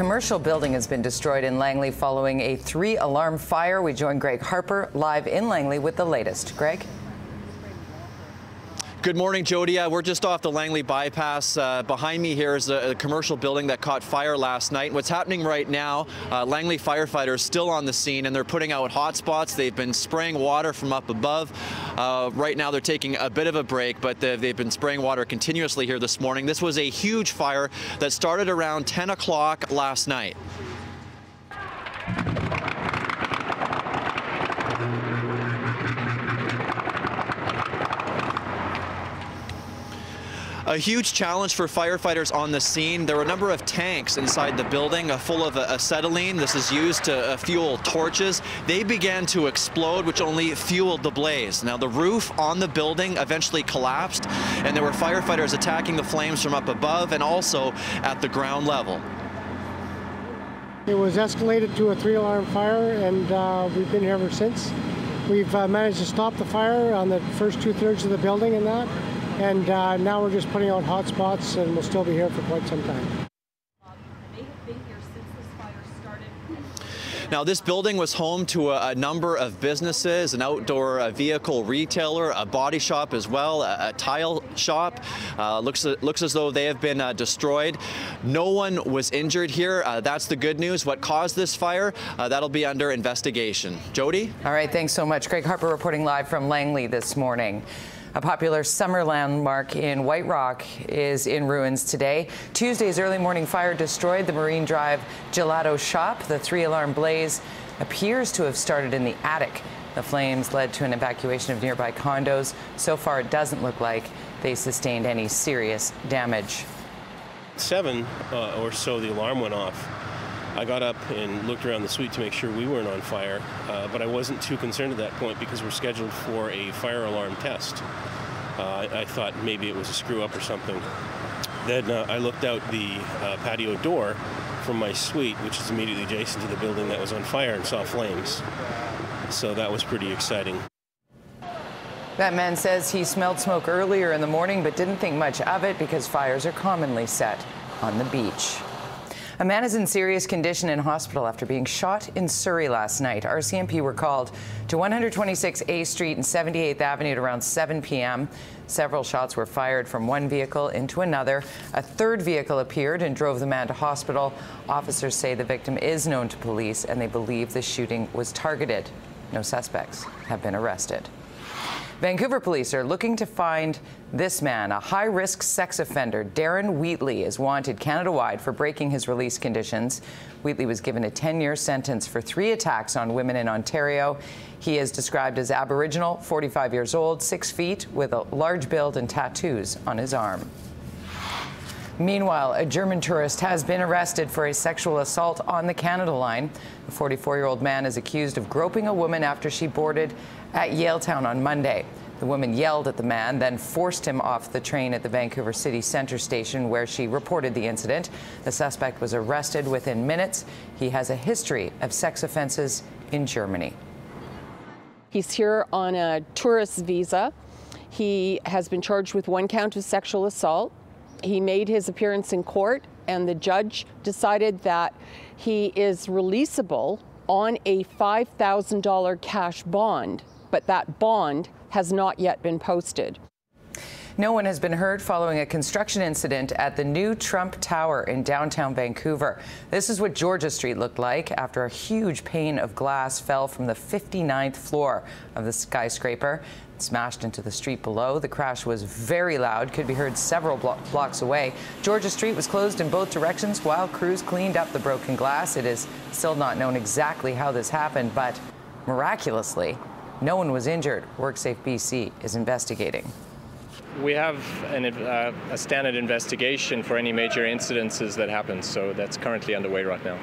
commercial building has been destroyed in Langley following a three alarm fire. We join Greg Harper live in Langley with the latest. Greg? Good morning, Jody. Uh, we're just off the Langley bypass. Uh, behind me here is a, a, commercial building that caught fire last night. What's happening right now, uh, Langley firefighters still on the scene and they're putting out hot spots. They've been spraying water from up above. Uh, right now they're taking a bit of a break, but they've, they've been spraying water continuously here this morning. This was a huge fire that started around 10 o'clock last night. A huge challenge for firefighters on the scene. There were a number of tanks inside the building uh, full of uh, acetylene. This is used to uh, fuel torches. They began to explode, which only fueled the blaze. Now, the roof on the building eventually collapsed, and there were firefighters attacking the flames from up above and also at the ground level. It was escalated to a three-alarm fire, and uh, we've been here ever since. We've uh, managed to stop the fire on the first two-thirds of the building and that. And uh, now we're just putting out hot spots and we'll still be here for quite some time. Now, this building was home to a, a number of businesses, an outdoor uh, vehicle retailer, a body shop as well, a, a tile shop. Uh, looks, looks as though they have been uh, destroyed. No one was injured here. Uh, that's the good news. What caused this fire? Uh, that'll be under investigation. Jody? All right, thanks so much. Greg Harper reporting live from Langley this morning. A popular summer landmark in White Rock is in ruins today. Tuesday's early morning fire destroyed the Marine Drive Gelato shop. The three alarm blaze appears to have started in the attic. The flames led to an evacuation of nearby condos. So far, it doesn't look like they sustained any serious damage. Seven uh, or so, the alarm went off. I got up and looked around the suite to make sure we weren't on fire, uh, but I wasn't too concerned at that point because we're scheduled for a fire alarm test. Uh, I, I, thought maybe it was a screw up or something. Then uh, I looked out the uh, patio door from my suite, which is immediately adjacent to the building that was on fire, and saw flames. So that was pretty exciting. That man says he smelled smoke earlier in the morning but didn't think much of it because fires are commonly set on the beach. A man is in serious condition in hospital after being shot in Surrey last night. RCMP were called to 126 A Street and 78th Avenue at around 7 p.m. Several shots were fired from one vehicle into another. A third vehicle appeared and drove the man to hospital. Officers say the victim is known to police and they believe the shooting was targeted. No suspects have been arrested. Vancouver police are looking to find this man, a high risk sex offender. Darren Wheatley is wanted Canada wide for breaking his release conditions. Wheatley was given a 10 year sentence for three attacks on women in Ontario. He is described as Aboriginal, 45 years old, six feet, with a large build and tattoos on his arm. Meanwhile, a German tourist has been arrested for a sexual assault on the Canada line. The 44 year old man is accused of groping a woman after she boarded at Yaletown on Monday. The woman yelled at the man, then forced him off the train at the Vancouver City Centre station where she reported the incident. The suspect was arrested within minutes. He has a history of sex offenses in Germany. He's here on a tourist visa. He has been charged with one count of sexual assault. He made his appearance in court, and the judge decided that he is releasable on a $5,000 cash bond but that bond has not yet been posted. No one has been hurt following a construction incident at the new Trump Tower in downtown Vancouver. This is what Georgia Street looked like after a huge pane of glass fell from the 59th floor of the skyscraper. smashed into the street below. The crash was very loud, could be heard several blo blocks away. Georgia Street was closed in both directions while crews cleaned up the broken glass. It is still not known exactly how this happened, but miraculously, no one was injured. WorkSafe BC is investigating. We have an, uh, a standard investigation for any major incidences that happen, so that's currently underway right now.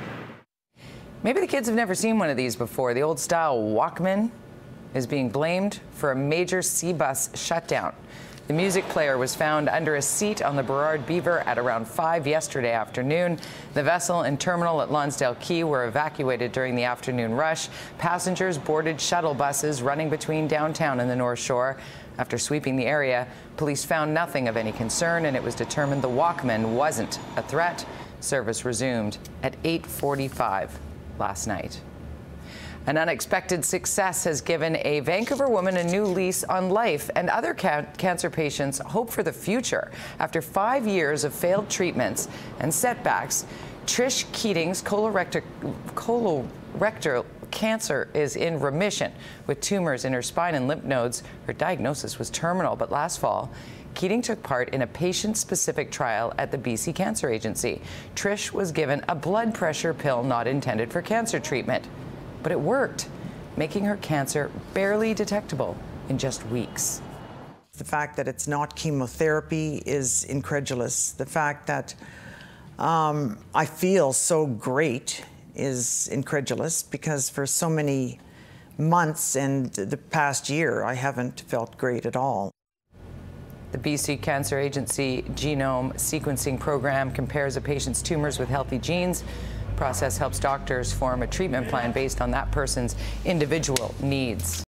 Maybe the kids have never seen one of these before. The old style Walkman is being blamed for a major SeaBus shutdown. The music player was found under a seat on the Burrard Beaver at around 5 yesterday afternoon. The vessel and terminal at Lonsdale Quay were evacuated during the afternoon rush. Passengers boarded shuttle buses running between downtown and the North Shore. After sweeping the area, police found nothing of any concern, and it was determined the Walkman wasn't a threat. Service resumed at 8:45 last night. An unexpected success has given a Vancouver woman a new lease on life, and other ca- cancer patients hope for the future. After five years of failed treatments and setbacks, Trish Keating's colorectal, colorectal cancer is in remission with tumors in her spine and lymph nodes. Her diagnosis was terminal, but last fall, Keating took part in a patient specific trial at the BC Cancer Agency. Trish was given a blood pressure pill not intended for cancer treatment but it worked, making her cancer barely detectable in just weeks. The fact that it's not chemotherapy is incredulous. The fact that um, I feel so great is incredulous because for so many months and the past year, I haven't felt great at all. The BC Cancer Agency Genome Sequencing Program compares a patient's tumors with healthy genes process helps doctors form a treatment plan based on that person's individual needs.